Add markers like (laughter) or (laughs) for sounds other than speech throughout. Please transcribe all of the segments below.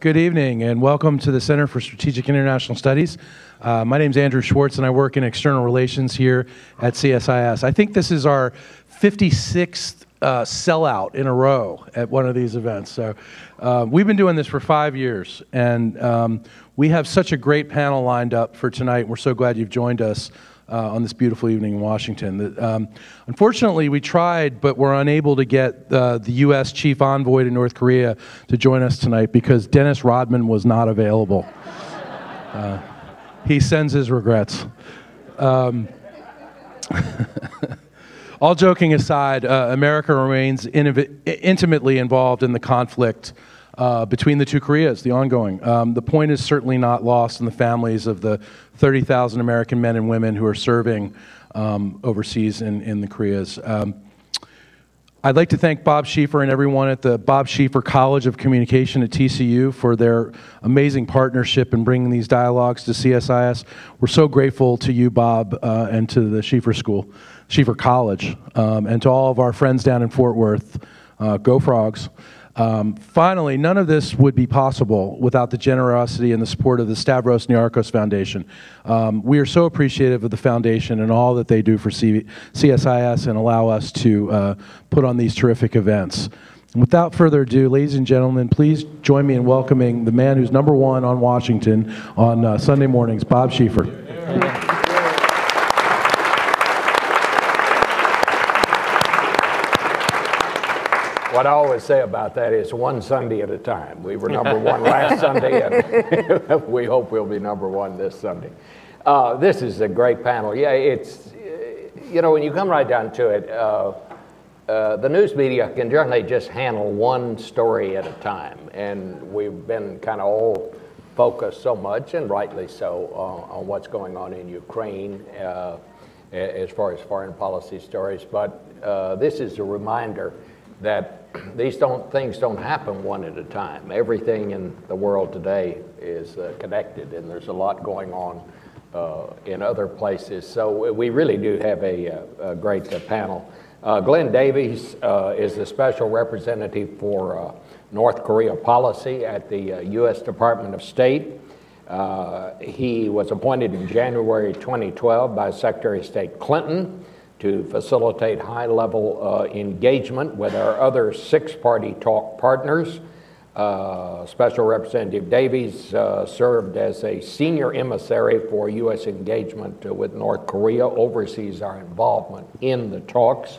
Good evening, and welcome to the Center for Strategic International Studies. Uh, my name is Andrew Schwartz, and I work in external relations here at CSIS. I think this is our 56th uh, sellout in a row at one of these events. So uh, we've been doing this for five years, and um, we have such a great panel lined up for tonight. We're so glad you've joined us uh, on this beautiful evening in Washington. Um, unfortunately, we tried, but we're unable to get uh, the U.S. Chief Envoy to North Korea to join us tonight because Dennis Rodman was not available. (laughs) Uh, he sends his regrets. Um, (laughs) all joking aside, uh, America remains intimately involved in the conflict uh, between the two Koreas, the ongoing. Um, the point is certainly not lost in the families of the 30,000 American men and women who are serving um, overseas in, in the Koreas. Um, I'd like to thank Bob Schieffer and everyone at the Bob Schieffer College of Communication at TCU for their amazing partnership in bringing these dialogues to CSIS. We're so grateful to you, Bob, uh, and to the Schieffer School, Schieffer College, um, and to all of our friends down in Fort Worth. Uh, go Frogs. Um, finally, none of this would be possible without the generosity and the support of the Stavros Niarchos Foundation. Um, we are so appreciative of the foundation and all that they do for C CSIS and allow us to uh, put on these terrific events. Without further ado, ladies and gentlemen, please join me in welcoming the man who's number one on Washington on uh, Sunday mornings, Bob Schieffer. What I always say about that is one Sunday at a time. We were number one last (laughs) Sunday, and (laughs) we hope we'll be number one this Sunday. Uh, this is a great panel. Yeah, it's, you know, when you come right down to it, uh, uh, the news media can generally just handle one story at a time. And we've been kind of all focused so much, and rightly so, on what's going on in Ukraine uh, as far as foreign policy stories. But uh, this is a reminder that these don't things don't happen one at a time. Everything in the world today is uh, connected, and there's a lot going on uh, in other places. So we really do have a, a great uh, panel. Uh, Glenn Davies uh, is the special representative for uh, North Korea policy at the U.S. Department of State. he was appointed in January 2012 by Secretary of State Clinton to facilitate high level uh, engagement with our other six party talk partners. Uh, Special Representative Davies uh, served as a senior emissary for U.S. engagement with North Korea, oversees our involvement in the talks.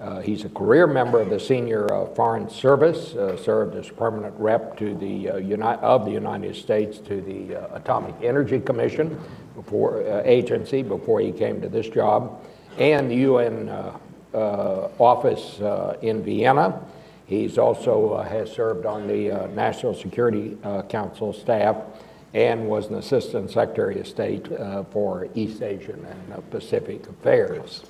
Uh, he's a career member of the Senior uh, Foreign Service, uh, served as permanent rep to the, of the United States to the Atomic Energy Commission before, agency before he came to this job and the UN uh, uh, office uh, in Vienna. He's also has served on the National Security Council staff and was an Assistant Secretary of State for East Asian and Pacific Affairs.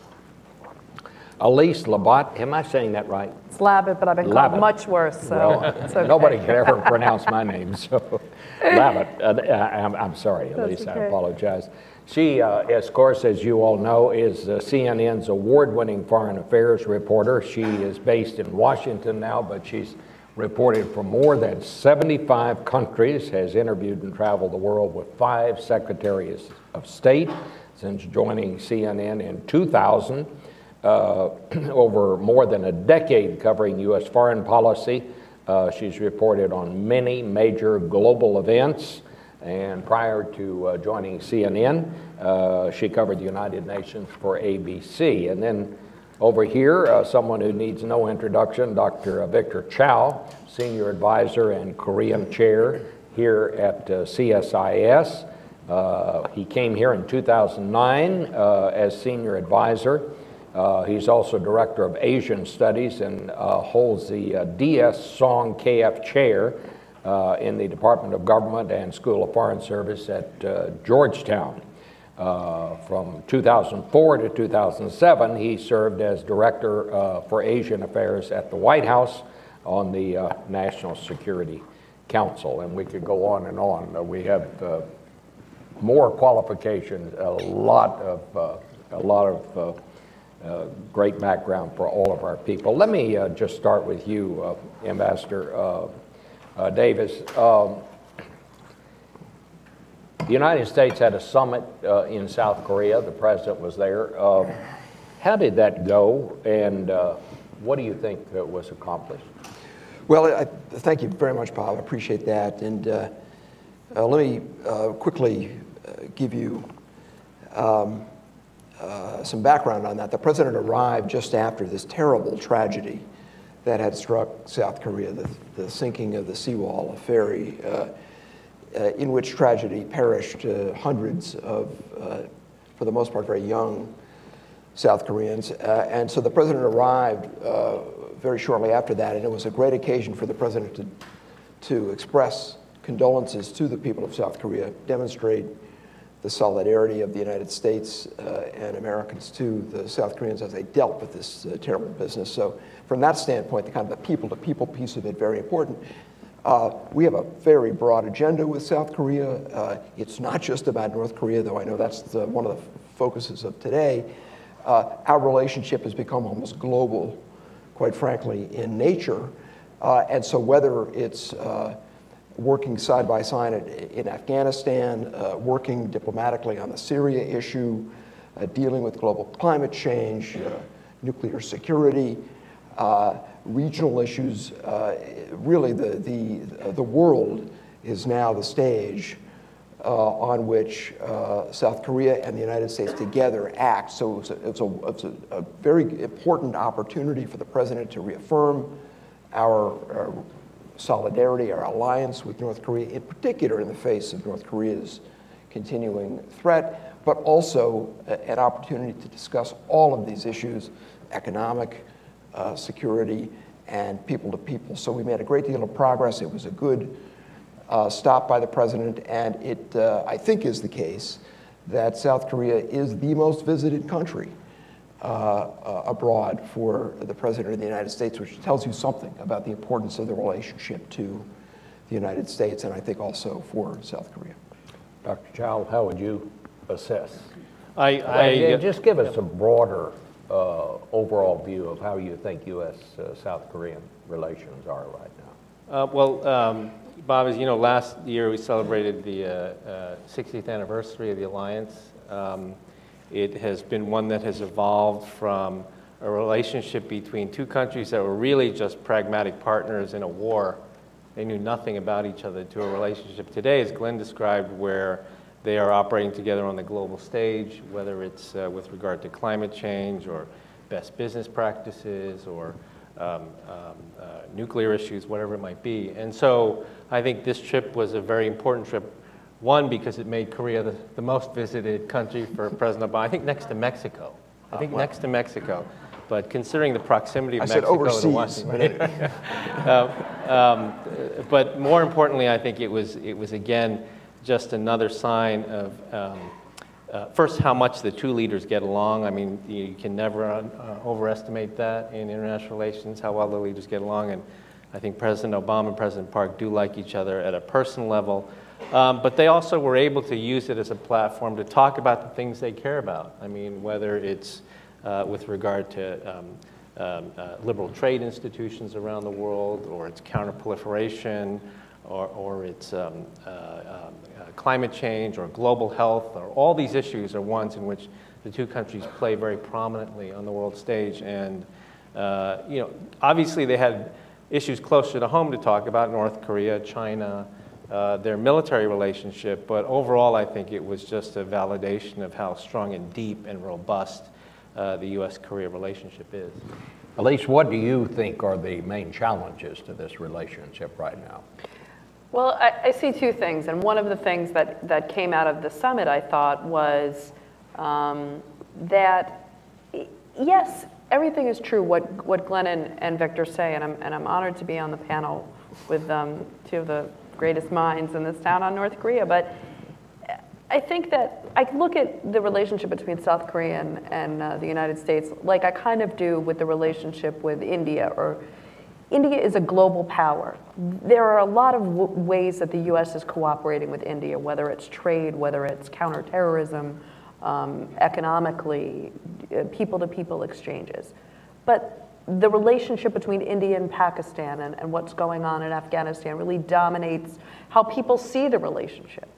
Elise Labott, am I saying that right? It's Labott, but I've been called much worse, so well, okay. Nobody can ever pronounce my name, so (laughs) Labott. Uh, I'm, I'm, sorry, Elise, okay. I apologize. She, uh, of course, as you all know, is uh, CNN's award-winning foreign affairs reporter. She is based in Washington now, but she's reported from more than 75 countries, has interviewed and traveled the world with five secretaries of state since joining CNN in 2000. Uh, (clears throat) over more than a decade covering U.S. foreign policy. Uh, she's reported on many major global events. And prior to uh, joining CNN, uh, she covered the United Nations for ABC. And then over here, uh, someone who needs no introduction, Dr. Victor Cha, Senior Advisor and Korean Chair here at uh, CSIS. Uh, he came here in 2009 uh, as Senior Advisor. He's also Director of Asian Studies and holds the DS Song KF Chair uh, in the Department of Government and School of Foreign Service at uh, Georgetown. Uh, from 2004 to 2007, he served as Director uh, for Asian Affairs at the White House on the uh, National Security Council. And we could go on and on. Uh, we have more qualifications, a lot of, a lot of uh, great background for all of our people. Let me uh, just start with you, uh, Ambassador uh, Davies. Um, the United States had a summit uh, in South Korea. The president was there. Uh, how did that go, and uh, what do you think was accomplished? Well, I, thank you very much, Bob. I appreciate that. And uh, uh, let me uh, quickly give you um, some background on that. The president arrived just after this terrible tragedy that had struck South Korea, the, the sinking of the Sewol, a ferry, uh, uh, in which tragedy perished uh, hundreds of, for the most part, very young South Koreans. and so the president arrived very shortly after that, and it was a great occasion for the president to, to express condolences to the people of South Korea, demonstrate the solidarity of the United States uh, and Americans to the South Koreans as they dealt with this uh, terrible business. So from that standpoint, the kind of the people-to-people -people piece of it, very important. Uh, we have a very broad agenda with South Korea. Uh, it's not just about North Korea, though I know that's the, one of the focuses of today. Uh, our relationship has become almost global quite frankly, in nature. Uh, and so whether it's working side by side in Afghanistan, uh, working diplomatically on the Syria issue, uh, dealing with global climate change, uh, nuclear security, uh, regional issues, really the, the, the world is now the stage uh, on which uh, South Korea and the United States together act. So it's a, it's, a, it's a, a, very important opportunity for the president to reaffirm our, solidarity, our alliance with North Korea, in particular in the face of North Korea's continuing threat, but also an opportunity to discuss all of these issues, economic, uh, security, and people to people. So we made a great deal of progress. It was a good uh, stopped by the president, and it, uh, I think, is the case that South Korea is the most visited country uh, uh, abroad for the president of the United States, which tells you something about the importance of the relationship to the United States, and I think also for South Korea. Dr. Cha, how would you assess? I, I just give us a broader uh, overall view of how you think U.S.-South uh, Korean relations are right now. well, um, Bob, as you know, last year we celebrated the uh, uh, 60th anniversary of the alliance. Um, it has been one that has evolved from a relationship between two countries that were really just pragmatic partners in a war. They knew nothing about each other to a relationship today, as Glenn described, where they are operating together on the global stage, whether it's uh, with regard to climate change or best business practices or um, um, uh, nuclear issues, whatever it might be. And so I think this trip was a very important trip. One, because it made Korea the, the most visited country for President Obama. I think next to Mexico. I think next to Mexico. But considering the proximity of I Mexico to Washington, (laughs) uh, um, but more importantly, I think it was it was again just another sign of um, uh, first, how much the two leaders get along. I mean, you can never uh, overestimate that in international relations, how well the leaders get along. And I think President Obama and President Park do like each other at a personal level. Um, but they also were able to use it as a platform to talk about the things they care about. I mean, whether it's uh, with regard to um, um, uh, liberal trade institutions around the world, or it's counterproliferation, or, or it's um, uh, um, climate change or global health, or all these issues are ones in which the two countries play very prominently on the world stage. And, uh, you know, obviously they had issues closer to home to talk about, North Korea, China, uh, their military relationship, but overall I think it was just a validation of how strong and deep and robust uh, the U.S.-Korea relationship is. Elise, what do you think are the main challenges to this relationship right now? Well, I, I, see two things, and one of the things that, that came out of the summit, I thought, was um, that yes, everything is true what, what Glenn and, and Victor say, and I'm, and I'm honored to be on the panel with um, two of the greatest minds in this town on North Korea, but I think that I look at the relationship between South Korea and, and uh, the United States like I kind of do with the relationship with India or India is a global power. There are a lot of ways that the US is cooperating with India, whether it's trade, whether it's counterterrorism, um, economically, people to people exchanges. But the relationship between India and Pakistan and, and what's going on in Afghanistan really dominates how people see the relationship.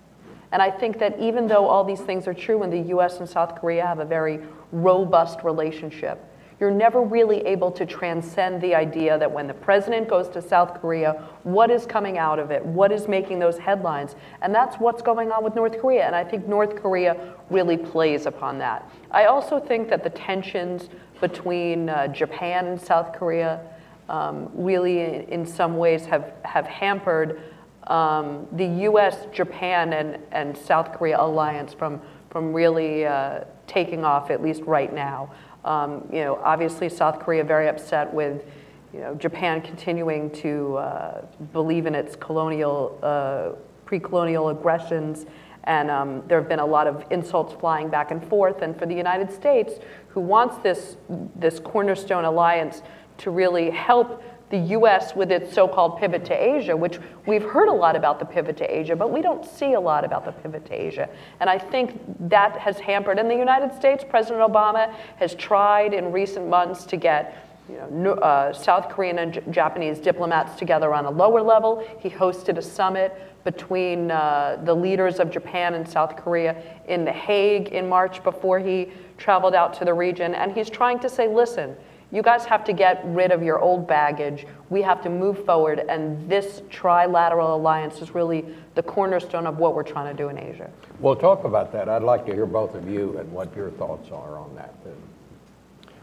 And I think that even though all these things are true and the US and South Korea have a very robust relationship, you're never really able to transcend the idea that when the president goes to South Korea, what is coming out of it? What is making those headlines? And that's what's going on with North Korea. And I think North Korea really plays upon that. I also think that the tensions between uh, Japan and South Korea um, really, in, in, some ways, have, have hampered um, the US, Japan, and, and South Korea alliance from, from really uh, taking off, at least right now. Um, you know, obviously South Korea very upset with you know, Japan continuing to uh, believe in its colonial, uh, pre-colonial aggressions, and um, there have been a lot of insults flying back and forth. And for the United States, who wants this, this cornerstone alliance to really help the US with its so called pivot to Asia, which we've heard a lot about the pivot to Asia, but we don't see a lot about the pivot to Asia. And I think that has hampered. And the United States, President Obama has tried in recent months to get you know, uh, South Korean and J Japanese diplomats together on a lower level. He hosted a summit between uh, the leaders of Japan and South Korea in The Hague in March before he traveled out to the region. And he's trying to say, listen, you guys have to get rid of your old baggage. We have to move forward, and this trilateral alliance is really the cornerstone of what we're trying to do in Asia. We'll talk about that. I'd like to hear both of you and what your thoughts are on that.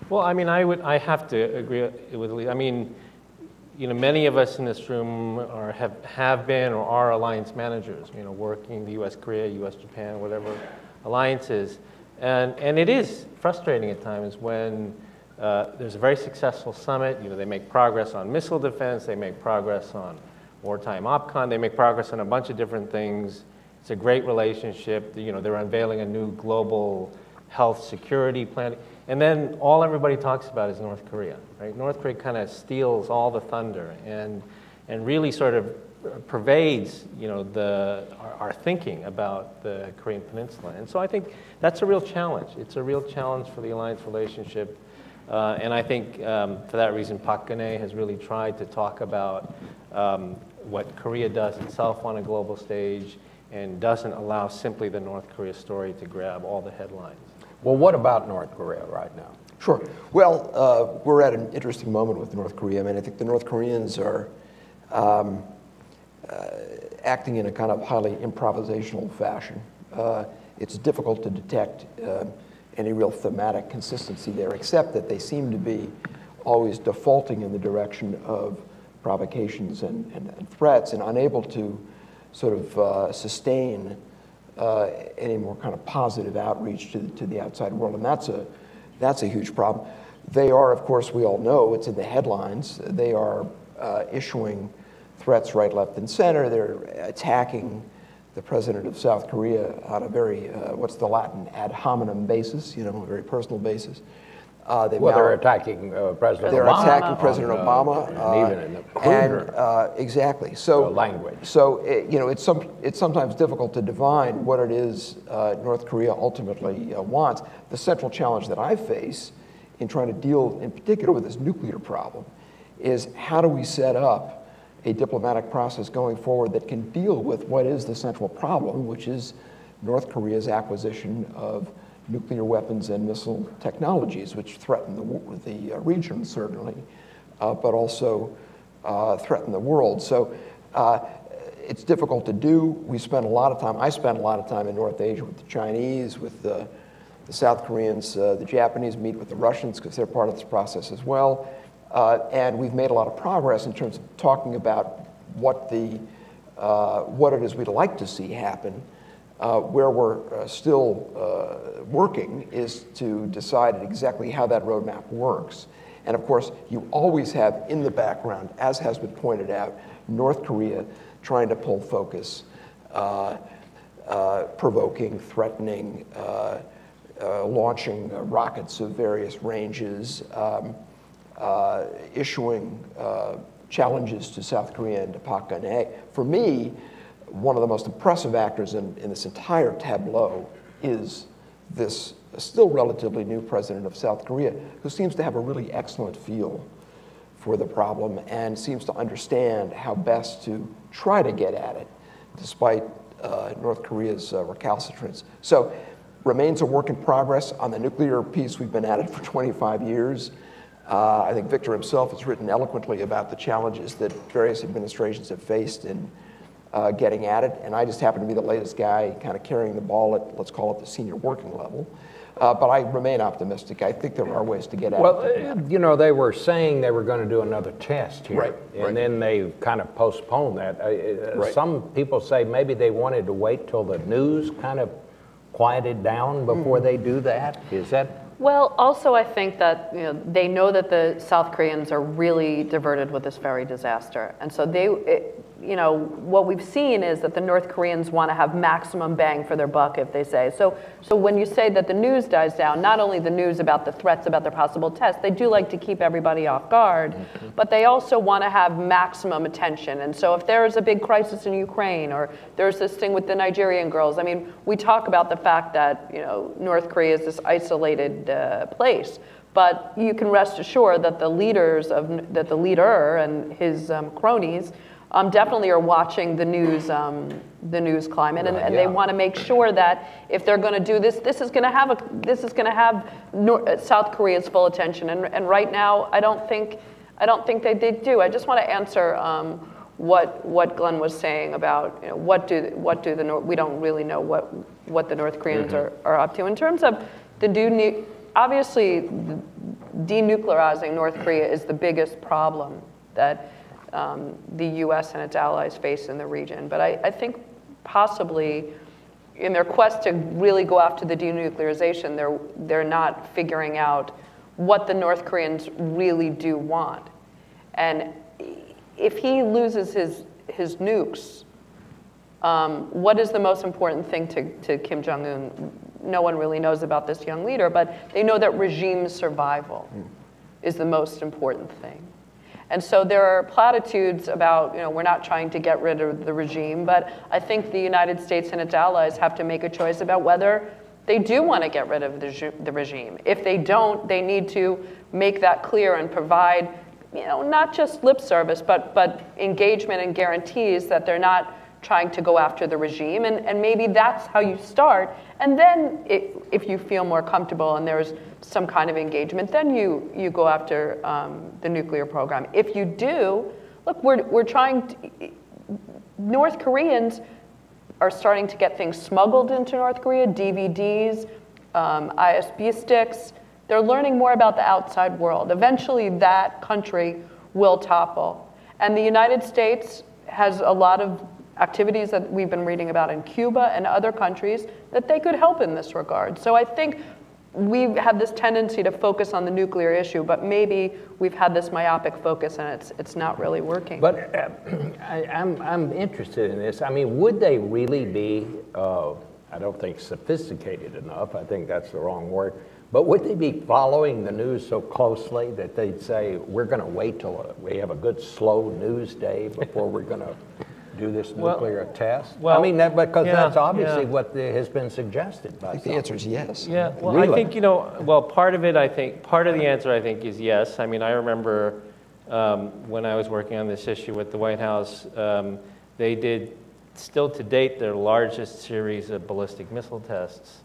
Well, I mean, I would, I have to agree with Lee. I mean, you know, many of us in this room are, have, have been or are alliance managers, you know, working the U.S. Korea, U.S. Japan, whatever alliances. And, and it is frustrating at times when uh, there's a very successful summit. You know, they make progress on missile defense. They make progress on wartime OPCON. They make progress on a bunch of different things. It's a great relationship. You know, they're unveiling a new global health security plan. And then all everybody talks about is North Korea, right? North Korea kind of steals all the thunder and, and really sort of pervades, you know, the, our, our, thinking about the Korean Peninsula. And so I think that's a real challenge. It's a real challenge for the alliance relationship uh, and I think um, for that reason, Park Geun-hye has really tried to talk about um, what Korea does itself on a global stage and doesn't allow simply the North Korea story to grab all the headlines. Well, what about North Korea right now? Sure. Well, uh, we're at an interesting moment with North Korea. I mean, I think the North Koreans are um, uh, acting in a kind of highly improvisational fashion. Uh, it's difficult to detect uh, any real thematic consistency there, except that they seem to be always defaulting in the direction of provocations and, and, and threats and unable to sort of uh, sustain uh, any more kind of positive outreach to, to the outside world. And that's a, that's a huge problem. They are, of course, we all know, it's in the headlines, they are uh, issuing threats right, left, and center. They're attacking the president of South Korea on a very, uh, what's the Latin, ad hominem basis, you know, a very personal basis. Uh, they well, they're attacking uh, President they're Obama. They're attacking President on, Obama. and even in the and, uh, exactly. So language. So it, you know, it's some it's sometimes difficult to divine what it is uh, North Korea ultimately uh, wants. The central challenge that I face in trying to deal, in particular, with this nuclear problem, is how do we set up a diplomatic process going forward that can deal with what is the central problem, which is North Korea's acquisition of nuclear weapons and missile technologies, which threaten the, the uh, region, certainly, uh, but also uh, threaten the world. So uh, it's difficult to do. We spend a lot of time, I spend a lot of time in North Asia with the Chinese, with the, the South Koreans, the Japanese meet with the Russians because they're part of this process as well. And we've made a lot of progress in terms of talking about what, the, what it is we'd like to see happen. Uh, where we're uh, still uh, working is to decide exactly how that roadmap works. And of course, you always have in the background, as has been pointed out, North Korea trying to pull focus, uh, provoking, threatening, launching rockets of various ranges. Um, uh, issuing uh, challenges to South Korea and to Geun-hye. For me, one of the most impressive actors in, in this entire tableau is this still relatively new president of South Korea, who seems to have a really excellent feel for the problem and seems to understand how best to try to get at it, despite uh, North Korea's uh, recalcitrance. So, remains a work in progress. On the nuclear piece, we've been at it for 25 years. Uh, I think Victor himself has written eloquently about the challenges that various administrations have faced in uh, getting at it, and I just happen to be the latest guy kind of carrying the ball at, let's call it the senior working level. Uh, but I remain optimistic. I think there are ways to get at Well, it. uh, you know, they were saying they were going to do another test here. Right, And right. then they kind of postponed that. Uh, uh, Right. Some people say maybe they wanted to wait till the news kind of quieted down before they do that. Is that, Well, also I think that you know they know that the South Koreans are really diverted with this ferry disaster, and so they, it, you know, what we've seen is that the North Koreans want to have maximum bang for their buck, if they say. So, so when you say that the news dies down, not only the news about the threats about their possible test, they do like to keep everybody off guard, but they also want to have maximum attention. And so if there is a big crisis in Ukraine, or there's this thing with the Nigerian girls, I mean, we talk about the fact that you know North Korea is this isolated uh, place. But you can rest assured that the leaders of that the leader and his um, cronies um, definitely are watching the news, um, the news climate, and, Right, and they yeah. want to make sure that if they're going to do this, this is going to have a, this is going to have Nor- uh, South Korea's full attention. And, and right now, I don't think, I don't think they, they do. I just want to answer um, what what Glenn was saying about you know, what do what do the Nor- we don't really know what what the North Koreans are, are up to in terms of the do obviously denuclearizing North Korea is the biggest problem that um, the U.S. and its allies face in the region. But I, I think possibly in their quest to really go after the denuclearization, they're, they're not figuring out what the North Koreans really do want. And if he loses his, his nukes, um, what is the most important thing to, to Kim Jong un? No one really knows about this young leader, but they know that regime survival is the most important thing. And so there are platitudes about, you know, we're not trying to get rid of the regime, but I think the United States and its allies have to make a choice about whether they do want to get rid of the, the regime. If they don't, they need to make that clear and provide, you know, not just lip service, but, but engagement and guarantees that they're not trying to go after the regime. And, and maybe that's how you start. And then it, if you feel more comfortable and there's some kind of engagement, then you, you go after um, the nuclear program. If you do, look, we're, we're trying to, North Koreans are starting to get things smuggled into North Korea, DVDs, um, USB sticks. They're learning more about the outside world. Eventually, that country will topple. And the United States has a lot of activities that we've been reading about in Cuba and other countries that they could help in this regard. So I think we've this tendency to focus on the nuclear issue, but maybe we've had this myopic focus and it's, it's not really working. but uh, (clears throat) I, I'm, I'm interested in this. I mean, would they really be, uh, I don't think sophisticated enough, I think that's the wrong word, but would they be following the news so closely that they'd say, we're going to wait till we have a good slow news day before we're going to do this Well- nuclear test? I mean, that, because yeah, that's obviously yeah. what the- has been suggested by I think some. the answer is yes. Yeah, well, I think, you know, well, part of it, I think, part of the answer, I think, is yes. I mean, I remember um, when I was working on this issue with the White House, um, they did, still to date, their largest series of ballistic missile tests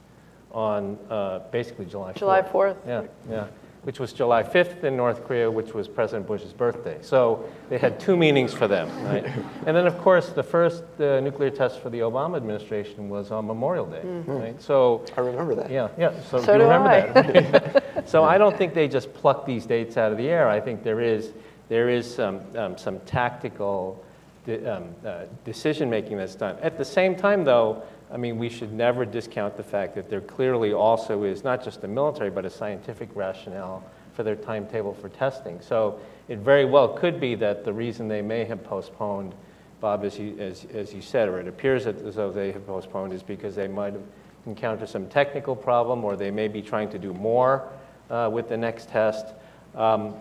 on uh, basically July 4th. July 4th. Yeah, yeah, which was July 5th in North Korea, which was President Bush's birthday. So they had two meanings for them, right? (laughs) and then, of course, the first uh, nuclear test for the Obama administration was on Memorial Day, right? So I remember that. yeah, yeah. So, So you do remember I. that. right? (laughs) (laughs) so I don't think they just pluck these dates out of the air. I think there is there is some um, some tactical de- um, uh, decision making that's done. At the same time, though, I mean, we should never discount the fact that there clearly also is not just a military but a scientific rationale for their timetable for testing. So it very well could be that the reason they may have postponed Bob, as you, as, as you said, or it appears as though they have postponed, is because they might have encountered some technical problem, or they may be trying to do more uh, with the next test. Um,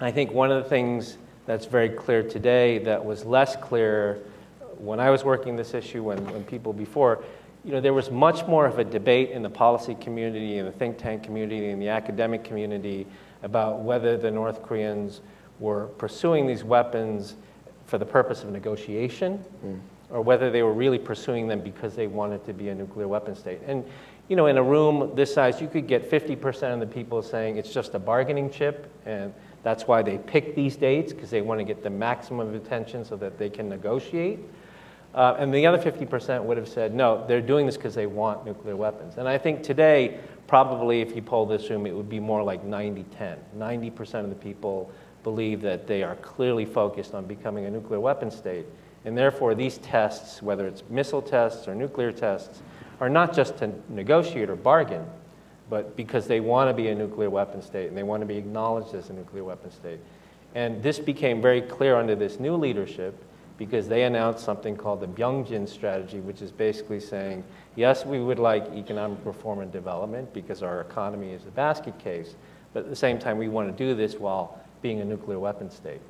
I think one of the things that's very clear today that was less clear when I was working this issue, when, when people before, you know, there was much more of a debate in the policy community, in the think tank community, in the academic community about whether the North Koreans were pursuing these weapons for the purpose of negotiation mm. or whether they were really pursuing them because they wanted to be a nuclear weapon state. And, you know, in a room this size, you could get 50% of the people saying it's just a bargaining chip and that's why they pick these dates because they want to get the maximum attention so that they can negotiate. Uh, and the other 50% would have said, no, they're doing this because they want nuclear weapons. And I think today, probably if you poll this room, it would be more like 90 10. 90% of the people believe that they are clearly focused on becoming a nuclear weapon state. And therefore, these tests, whether it's missile tests or nuclear tests, are not just to negotiate or bargain, but because they want to be a nuclear weapon state and they want to be acknowledged as a nuclear weapon state. And this became very clear under this new leadership because they announced something called the Byungjin strategy, which is basically saying, yes, we would like economic reform and development because our economy is a basket case, but at the same time, we want to do this while being a nuclear weapon state,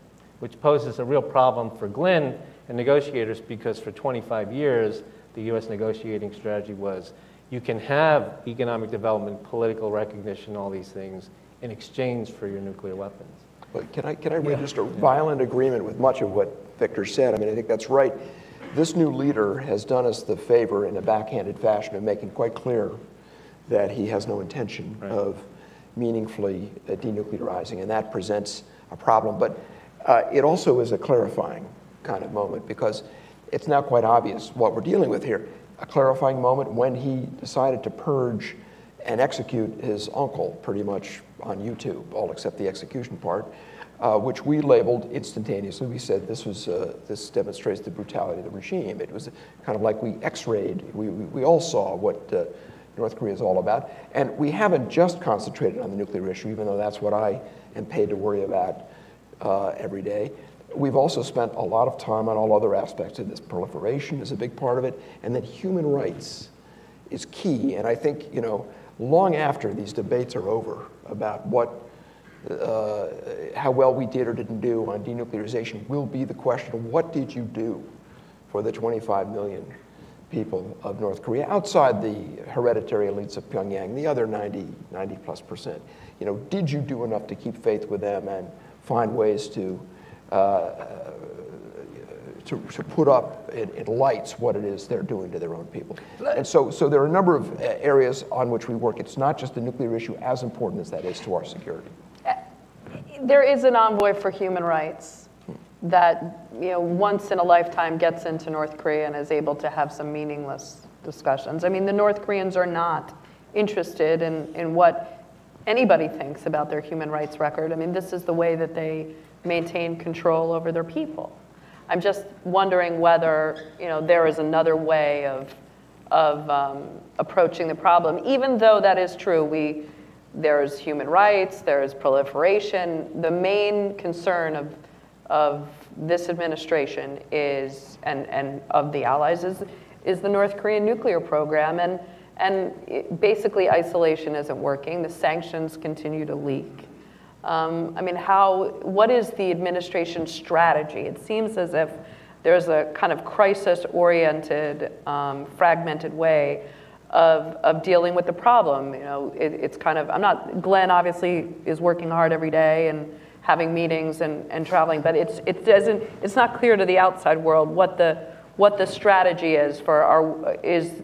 which poses a real problem for Glenn and negotiators because for 25 years, the US negotiating strategy was you can have economic development, political recognition, all these things in exchange for your nuclear weapons. But can I, can I register yeah. violent agreement with much of what Victor said? I mean, I think that's right. This new leader has done us the favor in a backhanded fashion of making quite clear that he has no intention right. of meaningfully uh, denuclearizing, and that presents a problem. But uh, it also is a clarifying kind of moment because it's now quite obvious what we're dealing with here. A clarifying moment when he decided to purge and execute his uncle pretty much on YouTube, all except the execution part, uh, which we labeled instantaneously. We said this was uh, this demonstrates the brutality of the regime. It was kind of like we X-rayed. We, we, we all saw what uh, North Korea is all about, and we haven't just concentrated on the nuclear issue, even though that's what I am paid to worry about uh, every day. We've also spent a lot of time on all other aspects of this. Proliferation is a big part of it, and then human rights is key. And I think you know long after these debates are over about what, uh, how well we did or didn't do on denuclearization will be the question of what did you do for the 25 million people of North Korea outside the hereditary elites of Pyongyang, the other 90, 90 plus percent. You know, did you do enough to keep faith with them and find ways to uh, to, to put up in, in, lights what it is they're doing to their own people. And so, so there are a number of uh, areas on which we work. It's not just the nuclear issue, as important as that is to our security. There is an envoy for human rights that you know once in a lifetime gets into North Korea and is able to have some meaningless discussions. I mean, the North Koreans are not interested in, in what anybody thinks about their human rights record. I mean, this is the way that they maintain control over their people. I'm just wondering whether you know, there is another way of, of um, approaching the problem. Even though that is true, we, there's human rights, there's proliferation. The main concern of, of this administration is, and, and of the allies, is, is the North Korean nuclear program. And, and it, basically, isolation isn't working. The sanctions continue to leak. Um, I mean, how, what is the administration's strategy? It seems as if there's a kind of crisis-oriented, um, fragmented way of, of dealing with the problem. You know, it, it's kind of, I'm not, Glenn obviously is working hard every day and having meetings and, and traveling, but it's, it doesn't, it's not clear to the outside world what the, what the strategy is for our, is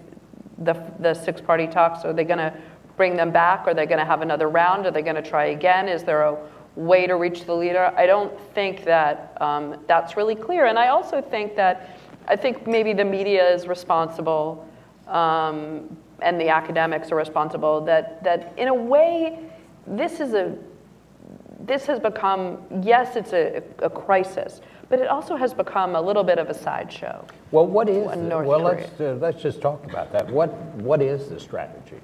the, the six-party talks, are they gonna bring them back? Are they going to have another round? Are they going to try again? Is there a way to reach the leader? I don't think that um, that's really clear. And I also think that I think maybe the media is responsible um, and the academics are responsible. That that in a way, this is a this has become yes, it's a, a crisis, but it also has become a little bit of a sideshow. Well, what is? well, Korea. let's uh, let's just talk about that. What what is the strategy?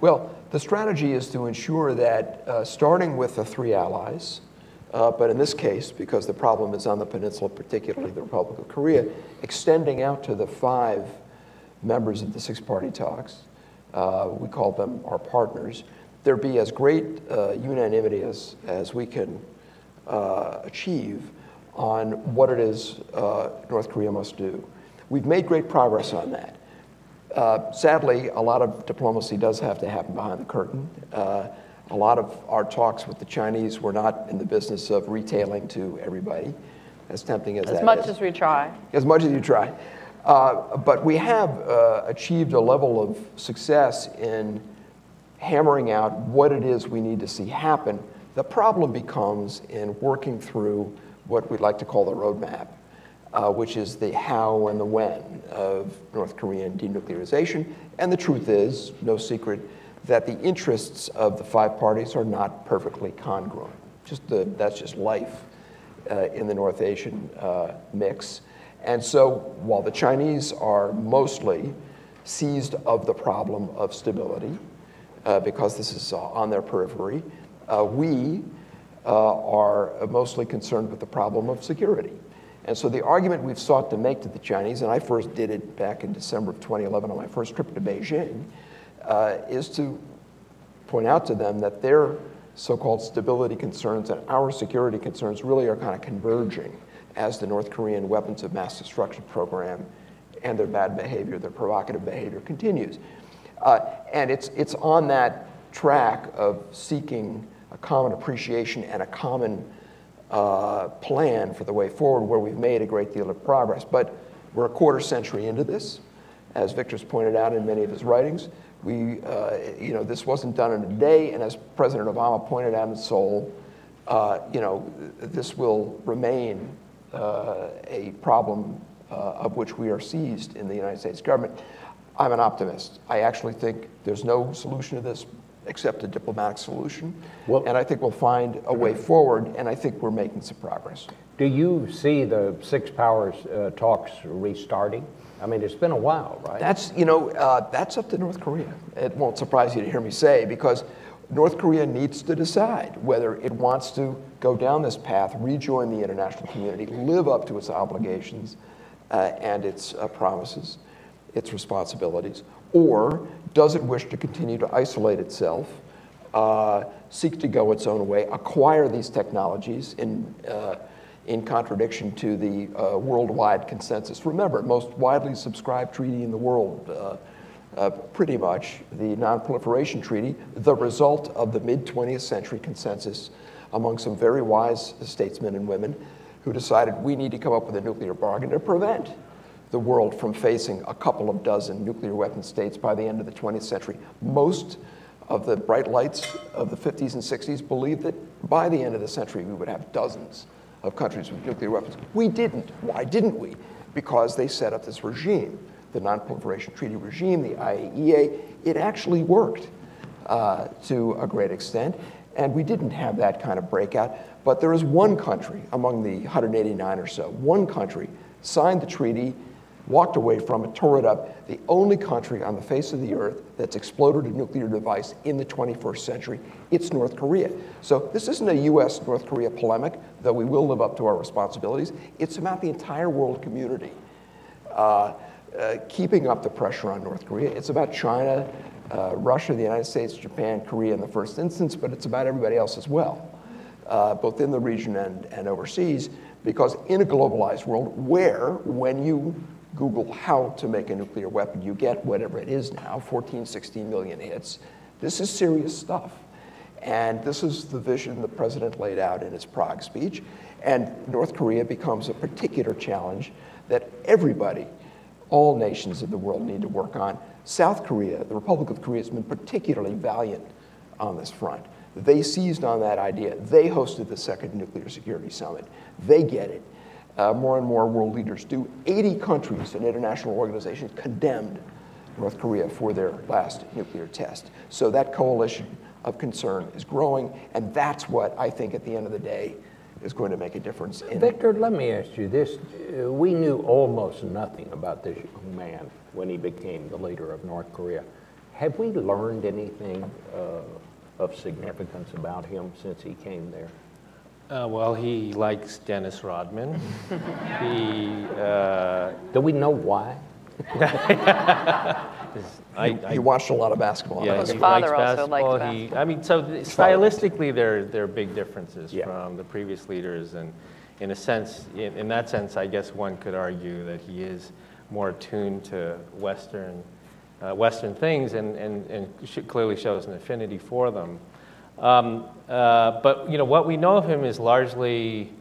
Well, the strategy is to ensure that uh, starting with the three allies, uh, but in this case, because the problem is on the peninsula, particularly the Republic of Korea, extending out to the five members of the six party talks, uh, we call them our partners, there be as great uh, unanimity as, as we can uh, achieve on what it is uh, North Korea must do. We've made great progress on that. Uh, sadly, a lot of diplomacy does have to happen behind the curtain. Uh, a lot of our talks with the Chinese were not in the business of retailing to everybody, as tempting as, that is. As that much is. as we try. As much as you try. Uh, but we have uh, achieved a level of success in hammering out what it is we need to see happen. The problem becomes in working through what we'd like to call the roadmap, uh, which is the how and the when of North Korean denuclearization. And the truth is, no secret, that the interests of the five parties are not perfectly congruent. Just the, that's just life uh, in the North Asian uh, mix. And so while the Chinese are mostly seized of the problem of stability, uh, because this is uh, on their periphery, uh, we uh, are mostly concerned with the problem of security. And so the argument we've sought to make to the Chinese, and I first did it back in December of 2011 on my first trip to Beijing, uh, is to point out to them that their so-called stability concerns and our security concerns really are kind of converging as the North Korean weapons of mass destruction program and their bad behavior, their provocative behavior continues. Uh, and it's, it's on that track of seeking a common appreciation and a common uh, plan for the way forward where we've made a great deal of progress. But we're a quarter century into this, as Victor's pointed out in many of his writings. We, uh, you know, this wasn't done in a day, and as President Obama pointed out in Seoul, uh, you know, this will remain uh, a problem uh, of which we are seized in the United States government. I'm an optimist. I actually think there's no solution to this except a diplomatic solution. Well- and I think we'll find a way forward, and I think we're making some progress. Do you see the six powers uh, talks restarting? I mean, it's been a while, right? That's, you know, uh, that's up to North Korea. It won't surprise you to hear me say, because North Korea needs to decide whether it wants to go down this path, rejoin the international community, live up to its obligations uh, and its uh, promises, its responsibilities, or does it wish to continue to isolate itself, uh, seek to go its own way, acquire these technologies in, uh, in contradiction to the uh, worldwide consensus. Remember, most widely subscribed treaty in the world, uh, uh, pretty much, the Non-Proliferation Treaty, the result of the mid-20th century consensus among some very wise statesmen and women who decided we need to come up with a nuclear bargain to prevent the world from facing a couple of dozen nuclear weapon states by the end of the 20th century. Most of the bright lights of the 50s and 60s believed that by the end of the century we would have dozens of countries with nuclear weapons. We didn't. Why didn't we? Because they set up this regime, the Non-Proliferation Treaty regime, the IAEA. It actually worked uh, to a great extent, and we didn't have that kind of breakout. But there is one country among the 189 or so, one country signed the treaty, walked away from it, tore it up, the only country on the face of the earth that's exploded a nuclear device in the 21st century, it's North Korea. So this isn't a US North Korea polemic, though we will live up to our responsibilities. It's about the entire world community uh, uh, keeping up the pressure on North Korea. It's about China, uh, Russia, the United States, Japan, Korea in the first instance, but it's about everybody else as well, uh, both in the region and, and overseas, because in a globalized world where, when you Google how to make a nuclear weapon, you get whatever it is now 14, 16 million hits. This is serious stuff. And this is the vision the president laid out in his Prague speech. And North Korea becomes a particular challenge that everybody, all nations of the world need to work on. South Korea, the Republic of Korea, has been particularly valiant on this front. They seized on that idea. They hosted the second nuclear security summit. They get it. Uh, more and more world leaders do. 80 countries and international organizations condemned North Korea for their last nuclear test. So that coalition of concern is growing, and that's what I think at the end of the day is going to make a difference in Victor, let me ask you this. Uh, We knew almost nothing about this young man when he became the leader of North Korea. Have we learned anything uh, of significance about him since he came there? Uh, well, he likes Dennis Rodman. (laughs) he, uh, Do we know why? (laughs) I, He I, watched a lot of basketball. yeah, His father likes also liked basketball. He, I mean, so th- stylistically, there there are big differences Yeah. from the previous leaders, and in a sense, in, in that sense, I guess one could argue that he is more attuned to Western uh, Western things and, and, and clearly shows an affinity for them. Um, uh, but you know, what we know of him is largely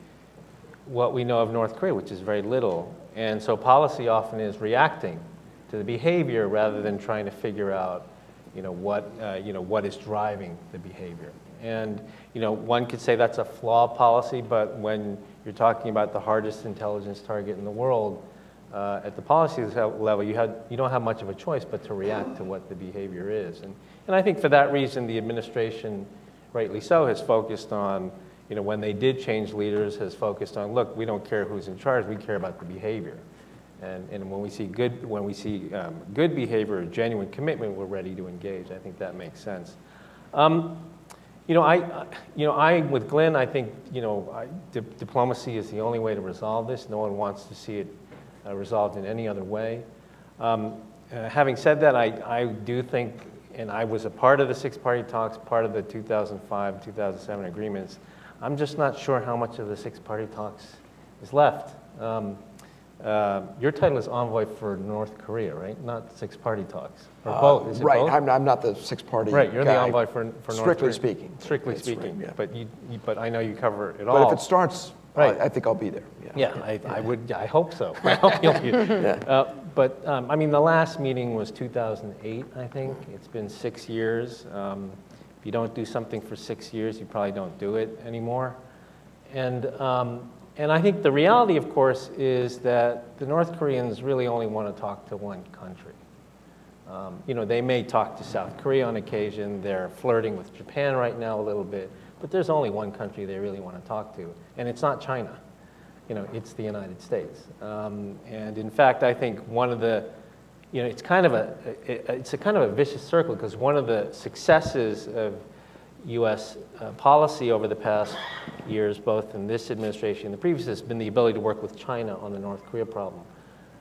what we know of North Korea, which is very little. And so policy often is reacting to the behavior rather than trying to figure out you know, what, uh, you know, what is driving the behavior. And you know, one could say that's a flawed policy, but when you're talking about the hardest intelligence target in the world, uh, at the policy level, you, had, you don't have much of a choice but to react to what the behavior is. And, and I think for that reason, the administration, rightly so, has focused on, you know, when they did change leaders, has focused on, look, we don't care who's in charge, we care about the behavior. And, and when we see good, when we see um, good behavior, genuine commitment, we're ready to engage. I think that makes sense. Um, you know, I, you know, I with Glyn, I think, you know, I, di diplomacy is the only way to resolve this. No one wants to see it uh, resolved in any other way. Um, uh, having said that, I, I do think, and I was a part of the six-party talks, part of the 2005, 2007 agreements. I'm just not sure how much of the six-party talks is left. Um, uh, your title is envoy for North Korea, right? Not six party talks. Or uh, both? Is right. Both? I'm, I'm, not the six party. Right. You're guy. the envoy for, for North Strictly Korea. speaking. Strictly speaking. Right, yeah. But you, you, but I know you cover it all. But if it starts, right. I, I think I'll be there. Yeah. Yeah. I, I would. I hope so. (laughs) I hope you'll be. yeah. Uh, but um, I mean, the last meeting was 2008. I think it's been six years. Um, if you don't do something for six years, you probably don't do it anymore. And um, and I think the reality, of course, is that the North Koreans really only want to talk to one country. Um, you know, they may talk to South Korea on occasion. They're flirting with Japan right now a little bit. But there's only one country they really want to talk to, and it's not China. You know, it's the United States. Um, and in fact, I think one of the, you know, it's kind of a, it's a kind of a vicious circle because one of the successes of U.S. Uh, policy over the past years, both in this administration and the previous, has been the ability to work with China on the North Korea problem.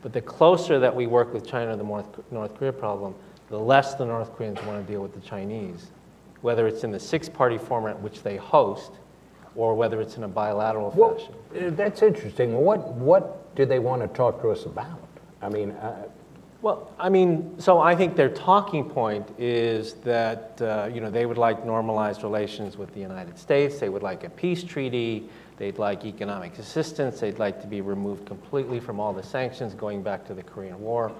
But the closer that we work with China on the North, North Korea problem, the less the North Koreans want to deal with the Chinese, whether it's in the six-party format which they host, or whether it's in a bilateral well, fashion. Uh, that's interesting. What, what do they want to talk to us about? I mean, uh, well, I mean, so I think their talking point is that uh, you know they would like normalized relations with the United States. They would like a peace treaty. They'd like economic assistance. They'd like to be removed completely from all the sanctions going back to the Korean War,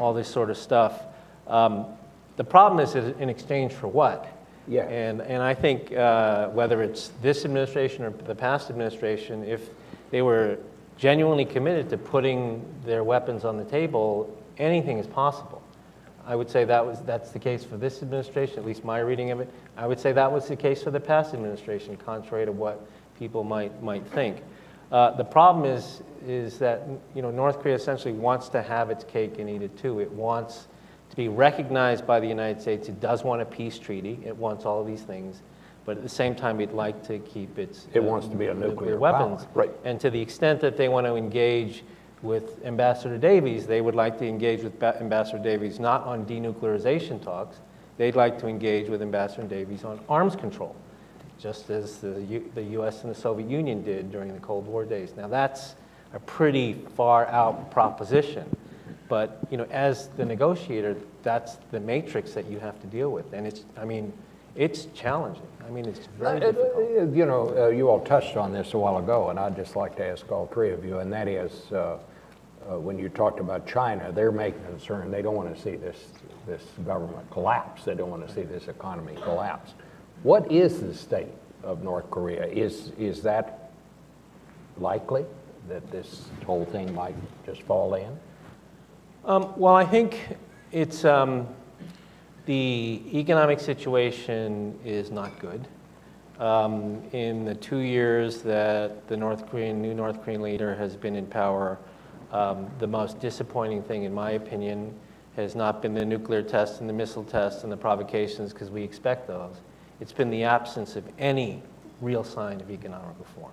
all this sort of stuff. Um, the problem is in exchange for what? Yeah. And, and I think uh, whether it's this administration or the past administration, if they were genuinely committed to putting their weapons on the table anything is possible. I would say that was, that's the case for this administration, at least my reading of it. I would say that was the case for the past administration, contrary to what people might, might think. Uh, the problem is, is that you know, North Korea essentially wants to have its cake and eat it too. It wants be recognized by the United States. It does want a peace treaty. It wants all of these things. But at the same time, it'd like to keep its it uh, wants to be a nuclear, nuclear weapons. Power. Right. And to the extent that they want to engage with Ambassador Davies, they would like to engage with Ambassador Davies not on denuclearization talks, they'd like to engage with Ambassador Davies on arms control, just as the, U the US and the Soviet Union did during the Cold War days. Now that's a pretty far out proposition, but you know, as the negotiator, that's the matrix that you have to deal with. And it's, I mean, it's challenging. I mean, it's very uh, difficult. You know, uh, you all touched on this a while ago, and I'd just like to ask all three of you, and that is, uh, uh, when you talked about China, they're making concern. They don't want to see this, this government collapse. They don't want to see this economy collapse. What is the state of North Korea? Is, is that likely that this whole thing might just fall in? Um, well, I think it's um, the economic situation is not good. Um, in the two years that the North Korean, new North Korean leader has been in power, um, the most disappointing thing, in my opinion, has not been the nuclear tests and the missile tests and the provocations, because we expect those. It's been the absence of any real sign of economic reform.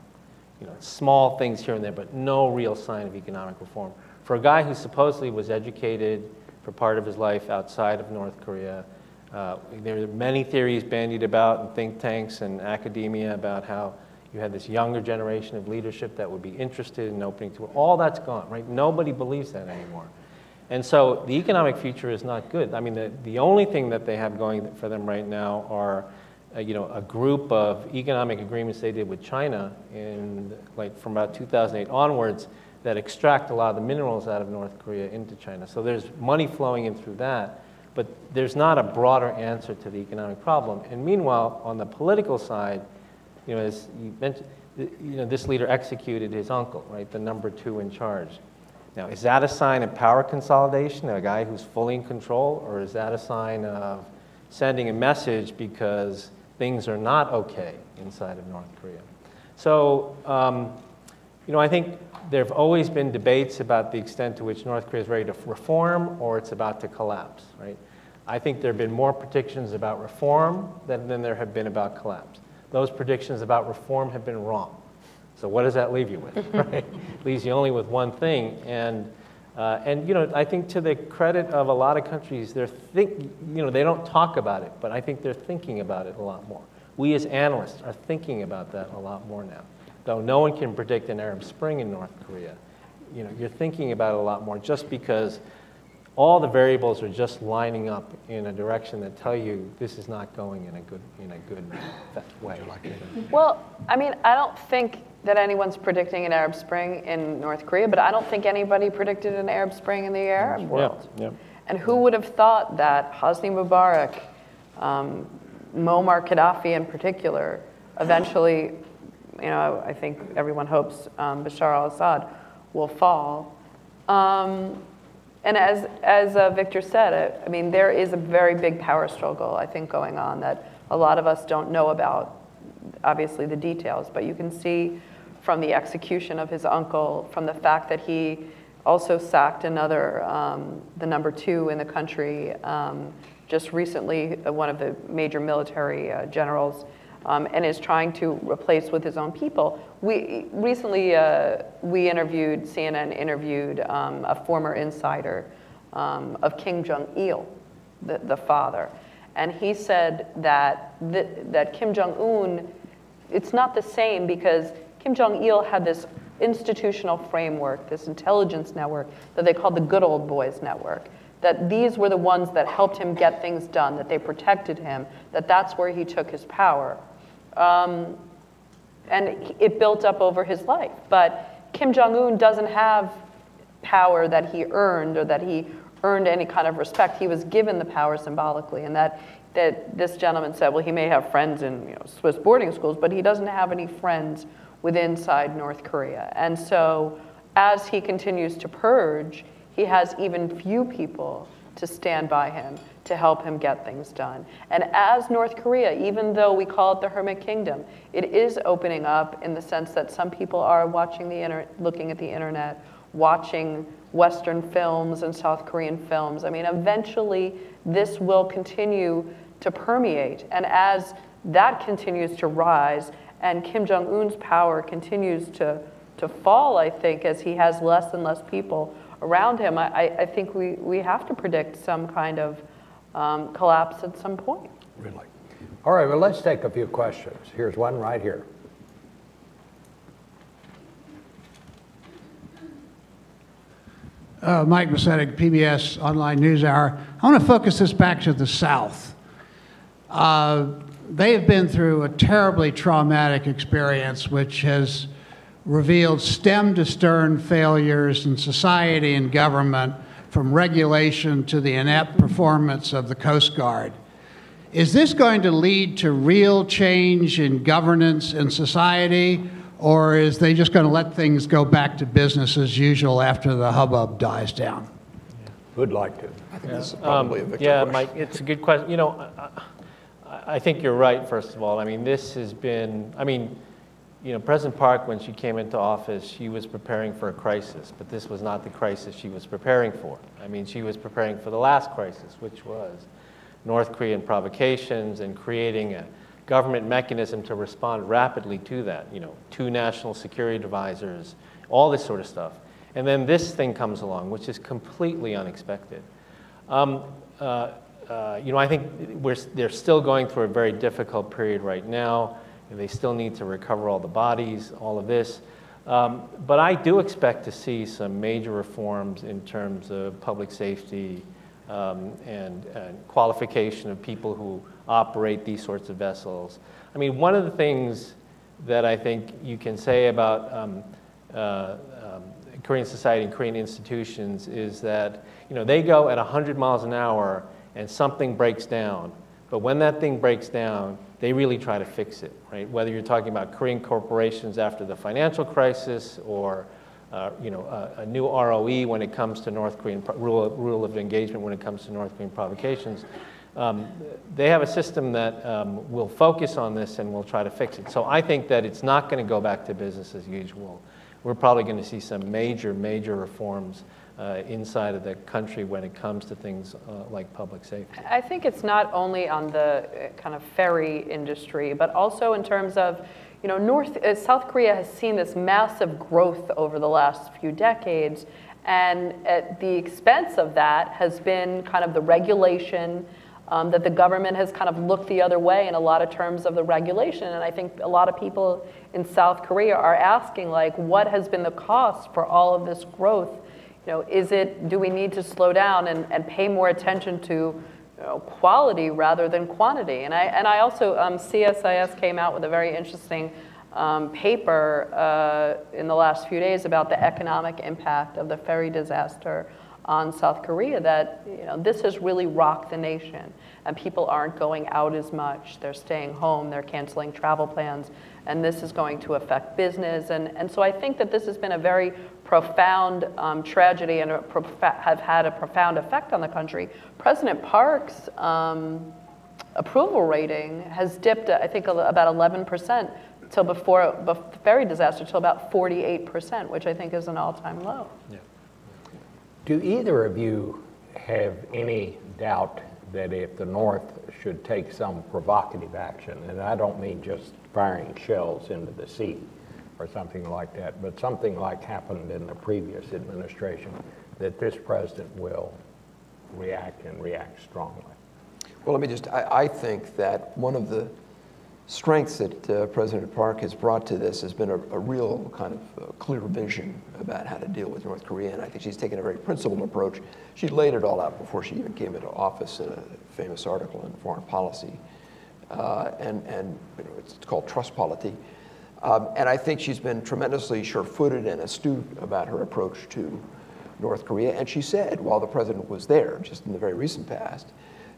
You know, small things here and there, but no real sign of economic reform. For a guy who supposedly was educated for part of his life outside of North Korea, uh, there are many theories bandied about in think tanks and academia about how you had this younger generation of leadership that would be interested in opening to it. all that's gone, right? Nobody believes that anymore. And so the economic future is not good. I mean, the, the only thing that they have going for them right now are, uh, you know, a group of economic agreements they did with China in, like, from about 2008 onwards that extract a lot of the minerals out of North Korea into China. So there's money flowing in through that, but there's not a broader answer to the economic problem. And meanwhile, on the political side, you know, as you mentioned, you know, this leader executed his uncle, right, the number two in charge. Now, is that a sign of power consolidation, a guy who's fully in control, or is that a sign of sending a message because things are not okay inside of North Korea? So, um, you know, I think there have always been debates about the extent to which North Korea is ready to reform or it's about to collapse, right? I think there have been more predictions about reform than, than there have been about collapse. Those predictions about reform have been wrong. So what does that leave you with? (laughs) Right? leaves you only with one thing. And, uh, and you know, I think to the credit of a lot of countries, they're think, you know, they don't talk about it, but I think they're thinking about it a lot more. We as analysts are thinking about that a lot more now. Though no one can predict an Arab Spring in North Korea, you know, you're thinking about it a lot more just because all the variables are just lining up in a direction that tell you this is not going in a good in a good way. Well, I mean, I don't think that anyone's predicting an Arab Spring in North Korea, but I don't think anybody predicted an Arab Spring in the Arab world. Yeah, yeah. And who would have thought that Hosni Mubarak, um, Muammar Gaddafi in particular, eventually, you know, I think everyone hopes um, Bashar al-Assad will fall. Um, and as, as uh, Victor said, uh, I mean, there is a very big power struggle, I think, going on that a lot of us don't know about, obviously, the details. But you can see from the execution of his uncle, from the fact that he also sacked another, um, the number two in the country, um, just recently, uh, one of the major military uh, generals um, and is trying to replace with his own people. We recently uh, we interviewed CNN interviewed um, a former insider um, of Kim Jong Il, the, the father, and he said that th that Kim Jong Un, it's not the same because Kim Jong Il had this institutional framework, this intelligence network that they called the Good Old Boys Network that these were the ones that helped him get things done, that they protected him, that that's where he took his power. Um, and it built up over his life. But Kim Jong un doesn't have power that he earned or that he earned any kind of respect. He was given the power symbolically. And that, that this gentleman said, well, he may have friends in you know, Swiss boarding schools, but he doesn't have any friends within inside North Korea. And so as he continues to purge, he has even few people to stand by him to help him get things done. And as North Korea, even though we call it the Hermit Kingdom, it is opening up in the sense that some people are watching the inter- looking at the internet, watching Western films and South Korean films. I mean, eventually this will continue to permeate. And as that continues to rise and Kim Jong un's power continues to, to fall, I think, as he has less and less people around him, I, I think we, we have to predict some kind of um, collapse at some point. Really? All right, well, let's take a few questions. Here's one right here. Uh, Mike Mosettig, PBS Online News Hour. I want to focus this back to the South. Uh, they have been through a terribly traumatic experience, which has revealed stem to stern failures in society and government from regulation to the inept performance of the Coast Guard. Is this going to lead to real change in governance in society, or is they just going to let things go back to business as usual after the hubbub dies down? Who'd like to? I think this is Um, a Victor yeah, question. Mike, it's a good question. You know, I, I think you're right. First of all, I mean, this has been. I mean, you know, President Park, when she came into office, she was preparing for a crisis, but this was not the crisis she was preparing for. I mean, she was preparing for the last crisis, which was North Korean provocations and creating a government mechanism to respond rapidly to that. You know, two national security advisors, all this sort of stuff. And then this thing comes along, which is completely unexpected. Um, uh, uh, you know, I think we're, they're still going through a very difficult period right now. They still need to recover all the bodies, all of this. Um, but I do expect to see some major reforms in terms of public safety um, and, and, qualification of people who operate these sorts of vessels. I mean, one of the things that I think you can say about um, uh, um, Korean society and Korean institutions is that you know they go at 100 miles an hour and something breaks down, but when that thing breaks down, they really try to fix it, right? Whether you're talking about Korean corporations after the financial crisis or uh, you know, a, a, new ROE when it comes to North Korean rule, rule of engagement when it comes to North Korean provocations. Um, they have a system that um, will focus on this and will try to fix it. So I think that it's not going to go back to business as usual. We're probably going to see some major, major reforms uh, inside of the country when it comes to things uh, like public safety? I think it's not only on the uh, kind of ferry industry, but also in terms of, you know, North, uh, South Korea has seen this massive growth over the last few decades, and at the expense of that has been kind of the regulation. Um, that the government has kind of looked the other way in a lot of terms of the regulation. And I think a lot of people in South Korea are asking, like, what has been the cost for all of this growth you know, is it, do we need to slow down and, and pay more attention to you know, quality rather than quantity? And I, and I also, um, CSIS came out with a very interesting um, paper uh, in the last few days about the economic impact of the ferry disaster on South Korea that you know, this has really rocked the nation and people aren't going out as much. They're staying home, they're canceling travel plans, and this is going to affect business. And, and so I think that this has been a very profound um, tragedy and have had a profound effect on the country. President Park's um, approval rating has dipped, I think, about 11% till before the ferry disaster, till about 48%, which I think is an all-time low. Yeah. Do either of you have any doubt that if the North should take some provocative action, and I don't mean just firing shells into the sea, or something like that, but something like happened in the previous administration, that this president will react and react strongly. Well, let me just, I, I think that one of the strengths that uh, President Park has brought to this has been a, a real kind of uh, clear vision about how to deal with North Korea, and I think she's taken a very principled approach. She laid it all out before she even came into office in a famous article in Foreign Policy, uh, and, and you know, it's, called Trustpolitik. Um, and I think she's been tremendously sure-footed and astute about her approach to North Korea. And she said, while the president was there, just in the very recent past,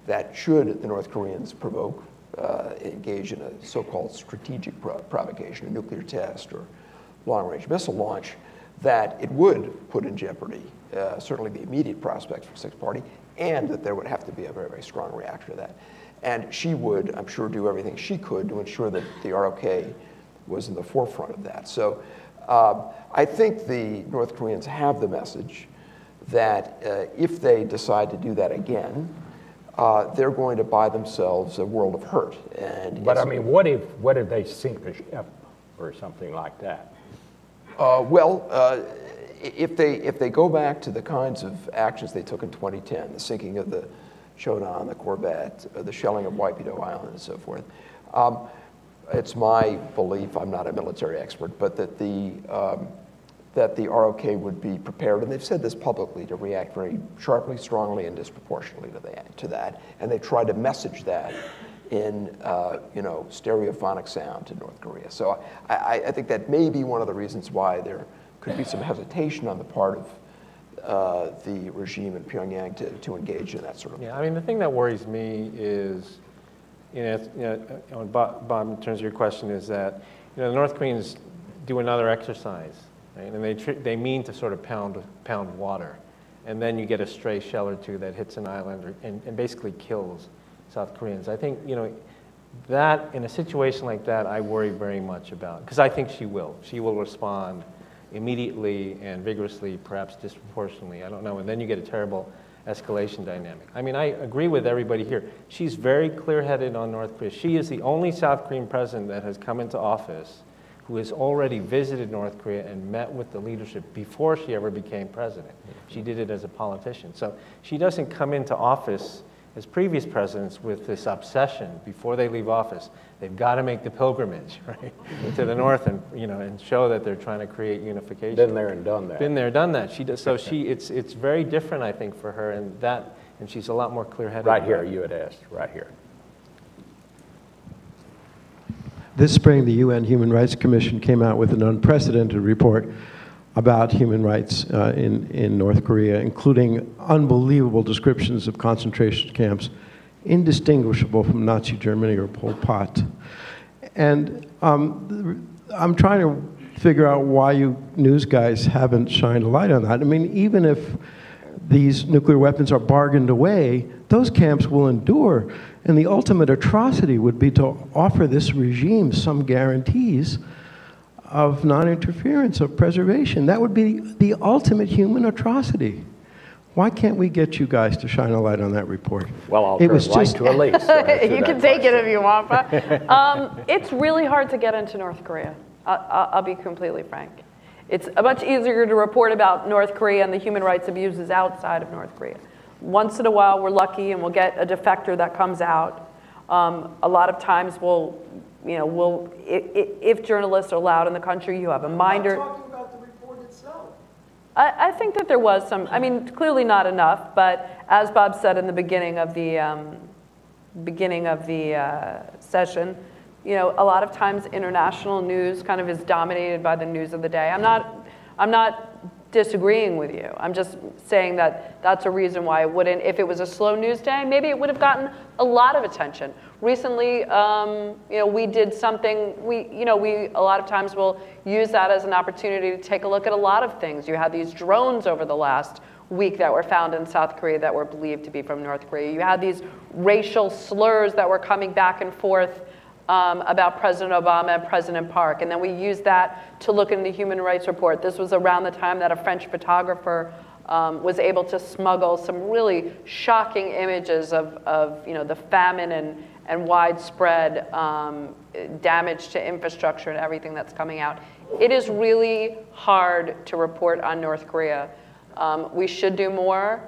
that should the North Koreans provoke, uh, engage in a so-called strategic pro provocation, a nuclear test or long-range missile launch, that it would put in jeopardy uh, certainly the immediate prospects for Six Party, and that there would have to be a very, very strong reaction to that. And she would, I'm sure, do everything she could to ensure that the ROK was in the forefront of that. So uh, I think the North Koreans have the message that uh, if they decide to do that again, uh, they're going to buy themselves a world of hurt. And but I mean, what if what if they sink the ship or something like that? Uh, well, uh, if they if they go back to the kinds of actions they took in 2010, the sinking of the Cheonan, the Corvette, uh, the shelling of Waipido Island, and so forth. Um, it's my belief, I'm not a military expert, but that the, um, that the ROK would be prepared, and they've said this publicly, to react very sharply, strongly, and disproportionately to that. To that. And they try to message that in uh, you know, stereophonic sound to North Korea. So I, I, think that may be one of the reasons why there could be some hesitation on the part of uh, the regime in Pyongyang to, to engage in that sort of. Yeah, I mean, the thing that worries me is you know, you know, Bob, Bob, in terms of your question, is that you know the North Koreans do another exercise, right? and they they mean to sort of pound pound water, and then you get a stray shell or two that hits an island or, and, and basically kills South Koreans. I think you know that in a situation like that, I worry very much about because I think she will. She will respond immediately and vigorously, perhaps disproportionately. I don't know, and then you get a terrible escalation dynamic. I mean, I agree with everybody here. She's very clear-headed on North Korea. She is the only South Korean president that has come into office who has already visited North Korea and met with the leadership before she ever became president. Mm-hmm. She did it as a politician. So she doesn't come into office as previous presidents with this obsession before they leave office. They've got to make the pilgrimage, (laughs) right, to the north and, you know, and show that they're trying to create unification. Been there and done that. Been there, done that. She does, so she, it's, it's very different, I think, for her, and that, and she's a lot more clear-headed. Right here, you had asked, right here. This spring, the UN Human Rights Commission came out with an unprecedented report about human rights uh, in, in North Korea, including unbelievable descriptions of concentration camps indistinguishable from Nazi Germany or Pol Pot. And um, I'm trying to figure out why you news guys haven't shined a light on that. I mean, even if these nuclear weapons are bargained away, those camps will endure. And the ultimate atrocity would be to offer this regime some guarantees of non interference, of preservation. That would be the ultimate human atrocity. Why can't we get you guys to shine a light on that report? Well, I'll it turn was right just, to Elise. to answer you can take it if you want, but (laughs) um, it's really hard to get into North Korea. I, I, I'll be completely frank. It's much easier to report about North Korea and the human rights abuses outside of North Korea. Once in a while, we're lucky and we'll get a defector that comes out. Um, a lot of times, we'll, you know, we'll, if, if journalists are allowed in the country, you have a minder. talking about the report itself. I, I think that there was some, I mean, clearly not enough, but as Bob said in the beginning of the, um, beginning of the uh, session, you know, a lot of times international news kind of is dominated by the news of the day. I'm not, I'm not disagreeing with you. I'm just saying that that's a reason why it wouldn't, if it was a slow news day, maybe it would have gotten a lot of attention. Recently, um, you know, we did something, we, you know, we a lot of times will use that as an opportunity to take a look at a lot of things. You had these drones over the last week that were found in South Korea that were believed to be from North Korea. You had these racial slurs that were coming back and forth um, about President Obama and President Park. And then we used that to look in the Human Rights Report. This was around the time that a French photographer um, was able to smuggle some really shocking images of, of you know, the famine and, and widespread um, damage to infrastructure and everything that's coming out. It is really hard to report on North Korea. Um, we should do more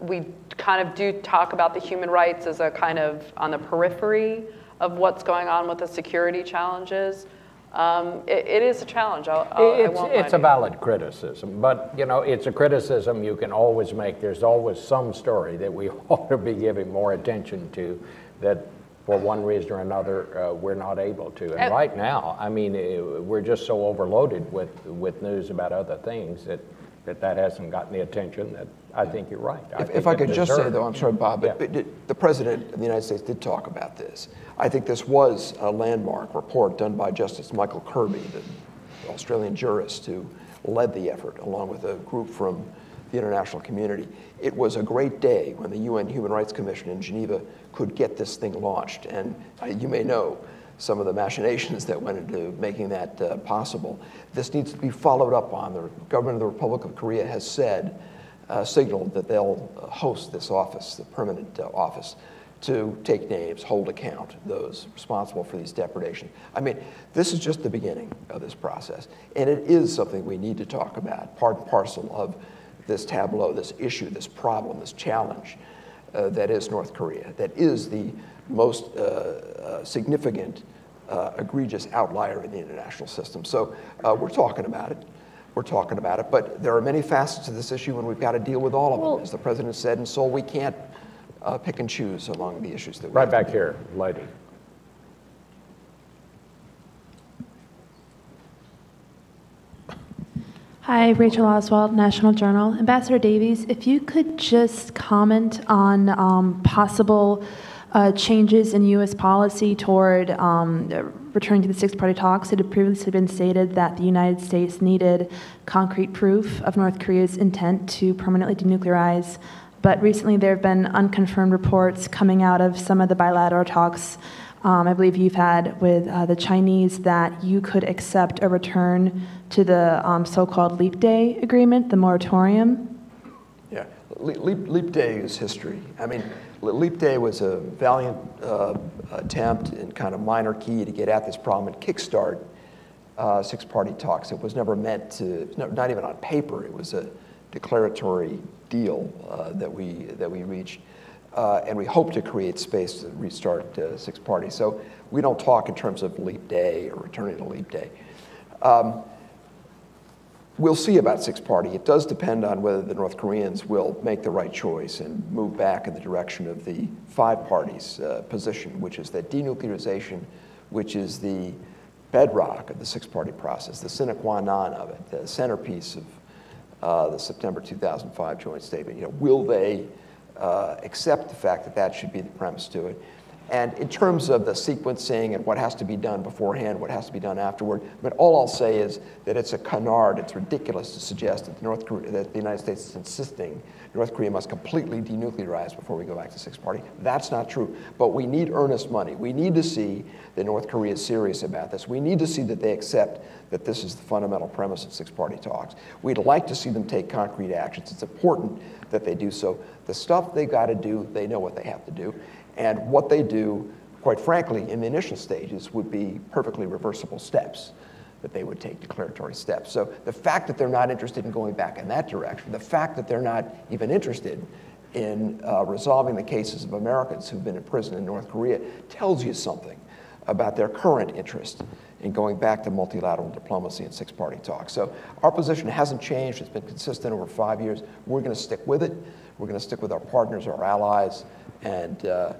we kind of do talk about the human rights as a kind of on the periphery of what's going on with the security challenges. Um, it, it is a challenge. I'll, I'll, I It's, it's a valid criticism, but, you know, it's a criticism you can always make. There's always some story that we (laughs) ought to be giving more attention to that for one reason or another, uh, we're not able to. And And- right now, I mean, eh, we're just so overloaded with, with news about other things that, that that hasn't gotten the attention that I think you're right. If, if I could just say, though, I'm sorry, Bob, but, Yeah. but the President of the United States did talk about this. I think this was a landmark report done by Justice Michael Kirby, the Australian jurist who led the effort, along with a group from the international community. It was a great day when the UN Human Rights Commission in Geneva could get this thing launched. And uh, you may know some of the machinations that went into making that uh, possible. This needs to be followed up on. The government of the Republic of Korea has said, uh, signaled that they'll host this office, the permanent uh, office, to take names, hold account those responsible for these depredations. I mean, this is just the beginning of this process, and it is something we need to talk about, part and parcel of this tableau, this issue, this problem, this challenge uh, that is North Korea, that is the most uh, uh, significant, uh, egregious outlier in the international system. So uh, we're talking about it. We're talking about it, but there are many facets to this issue, and we've got to deal with all of Well- them. As the president said in Seoul, we can't uh, pick and choose among the issues that we Right have to back deal here, lady. Hi, Rachel Oswald, National Journal. Ambassador Davies, if you could just comment on um, possible uh, changes in U.S. policy toward um, returning to the six party talks. It had previously been stated that the United States needed concrete proof of North Korea's intent to permanently denuclearize. But recently, there have been unconfirmed reports coming out of some of the bilateral talks um, I believe you've had with uh, the Chinese that you could accept a return to the um, so-called Leap Day agreement, the moratorium. Yeah, Le- Leap, Leap Day is history. I mean, Leap Day was a valiant uh, attempt in kind of minor key to get at this problem and kickstart uh, six-party talks. It was never meant to, not even on paper. It was a declaratory deal uh, that we that we reached. uh, and we hope to create space to restart uh, six parties. So we don't talk in terms of leap day or returning to leap day. Um, we'll see about six party. It does depend on whether the North Koreans will make the right choice and move back in the direction of the five parties uh, position, which is that denuclearization, which is the bedrock of the six party process, the sine qua non of it, the centerpiece of uh, the September 2005 joint statement. You know, will they uh, accept the fact that that should be the premise to it? And in terms of the sequencing and what has to be done beforehand, what has to be done afterward, but all I'll say is that it's a canard. It's ridiculous to suggest that, North Korea, that the United States is insisting North Korea must completely denuclearize before we go back to six party. That's not true. But we need earnest money. We need to see that North Korea is serious about this. We need to see that they accept that this is the fundamental premise of six party talks. We'd like to see them take concrete actions. It's important that they do so. The stuff they got to do, they know what they have to do. And what they do, quite frankly, in the initial stages would be perfectly reversible steps that they would take declaratory steps. So the fact that they're not interested in going back in that direction, the fact that they're not even interested in uh, resolving the cases of Americans who've been in prison in North Korea tells you something about their current interest in going back to multilateral diplomacy and six party talks. So our position hasn't changed, it's been consistent over five years. We're going to stick with it. We're going to stick with our partners, our allies, and uh,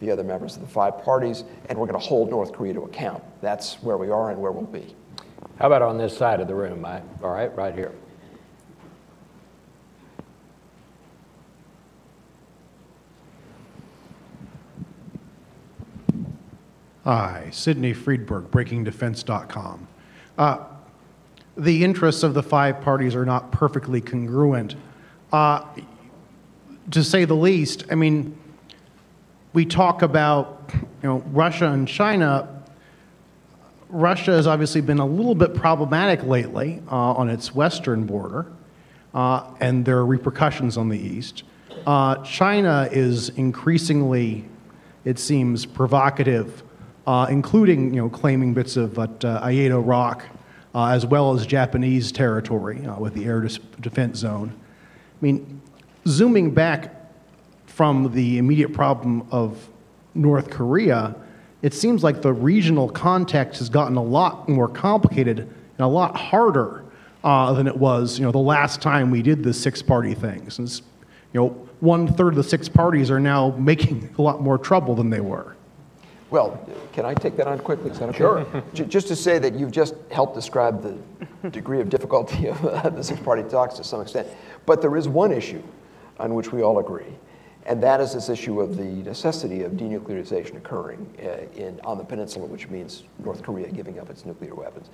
the other members of the five parties, and we're going to hold North Korea to account. That's where we are and where we'll be. How about on this side of the room? I, all right, right here. Hi, Sydney Freedberg, BreakingDefense.com. Uh, the interests of the five parties are not perfectly congruent. Uh, to say the least, I mean, we talk about you know, Russia and China Russia has obviously been a little bit problematic lately uh, on its western border, uh, and there are repercussions on the east. Uh, China is increasingly, it seems, provocative, uh, including you know, claiming bits of uh, ROK, uh, as well as Japanese territory with the air defense zone. I mean, zooming back from the immediate problem of North Korea, it seems like the regional context has gotten a lot more complicated and a lot harder uh, than it was, you know, the last time we did the six-party thing. Since, you know, one third of the six parties are now (laughs) making a lot more trouble than they were. Well, can I take that on quickly? Is that okay? Sure. (laughs) just to say that you've just helped describe the degree of difficulty (laughs) of uh, the six-party talks to some extent. But there is one issue on which we all agree, and that is this issue of the necessity of denuclearization occurring uh, in, on the peninsula, which means North Korea giving up its nuclear weapons.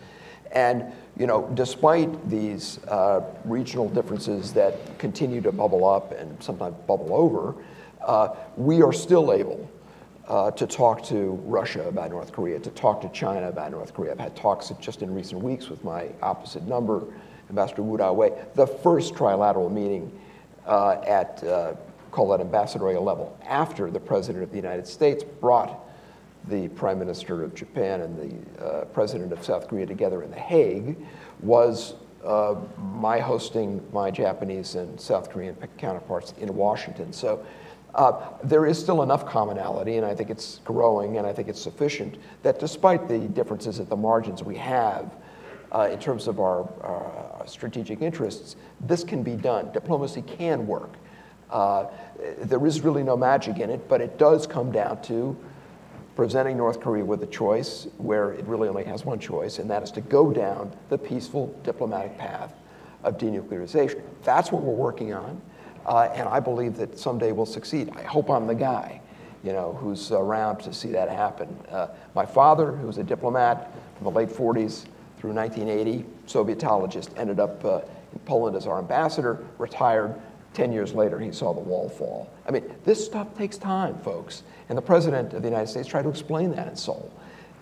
And you know, despite these uh, regional differences that continue to bubble up and sometimes bubble over, uh, we are still able uh, to talk to Russia about North Korea, to talk to China about North Korea. I've had talks just in recent weeks with my opposite number, Ambassador Wu Dawei, the first trilateral meeting uh, at uh, call that ambassadorial level, after the President of the United States brought the Prime Minister of Japan and the uh, President of South Korea together in The Hague, was uh, my hosting my Japanese and South Korean counterparts in Washington. So uh, there is still enough commonality, and I think it's growing, and I think it's sufficient, that despite the differences at the margins we have uh, in terms of our strategic interests, this can be done. Diplomacy can work. Uh, there is really no magic in it, but it does come down to presenting North Korea with a choice where it really only has one choice, and that is to go down the peaceful diplomatic path of denuclearization. That's what we're working on, uh, and I believe that someday we'll succeed. I hope I'm the guy, you know, who's around to see that happen. Uh, my father, who was a diplomat from the late 40s through 1980, Sovietologist, ended up uh, in Poland as our ambassador, retired, 10 years later, he saw the wall fall. I mean, this stuff takes time, folks. And the President of the United States tried to explain that in Seoul.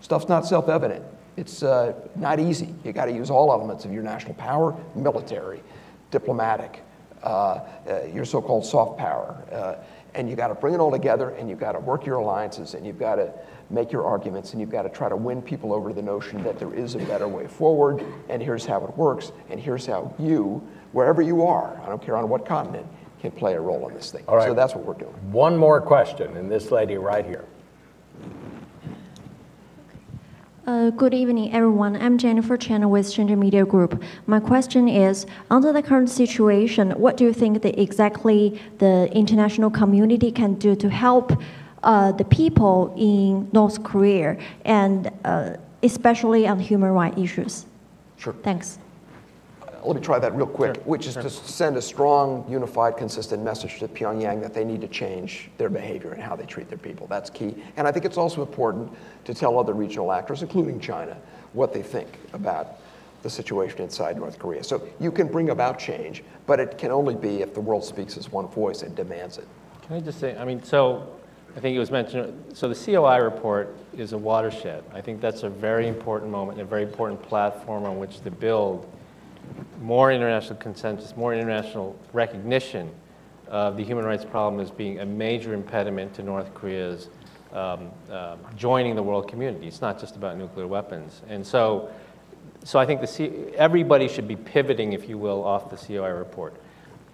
Stuff's not self evident. It's uh, not easy. You got to use all elements of your national power military, diplomatic, uh, uh, your so called soft power. Uh, and you got to bring it all together and you've got to work your alliances and you've got to make your arguments and you've got to try to win people over to the notion that there is a better way forward and here's how it works and here's how you wherever you are, I don't care on what continent, can play a role in this thing. All right. So that's what we're doing. One more question, and this lady right here. Uh, Good evening, everyone. I'm Jennifer Chen with Shenzhen Media Group. My question is, under the current situation, what do you think that exactly the international community can do to help uh, the people in North Korea, and uh, especially on human rights issues? Sure. Thanks. Let me try that real quick, which is to send a strong, unified, consistent message to Pyongyang that they need to change their behavior and how they treat their people. That's key. And I think it's also important to tell other regional actors, including China, what they think about the situation inside North Korea. So you can bring about change, but it can only be if the world speaks as one voice and demands it. Can I just say, I mean, so I think it was mentioned, so the COI report is a watershed. I think that's a very important moment, a very important platform on which to build more international consensus, more international recognition of the human rights problem as being a major impediment to North Korea's um, uh, joining the world community. It's not just about nuclear weapons. And so, so I think the C- everybody should be pivoting, if you will, off the COI report.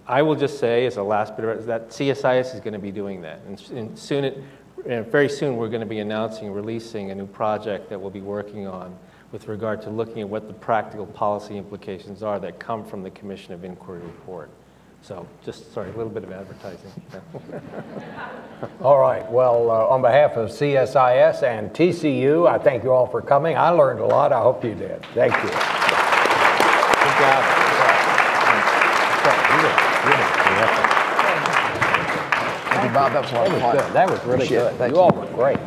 I will just say, as a last bit of it, that CSIS is going to be doing that. And, and soon, it, and very soon, we're going to be announcing, and releasing a new project that we'll be working on with regard to looking at what the practical policy implications are that come from the Commission of Inquiry report. So, just sorry, a little bit of advertising. (laughs) All right, well, uh, on behalf of CSIS and TCU, I thank you all for coming. I learned a lot. I hope you did. Thank you. Good job. Bob. That was a lot That of was fun. good. That was really Appreciate good. Thank You all were great.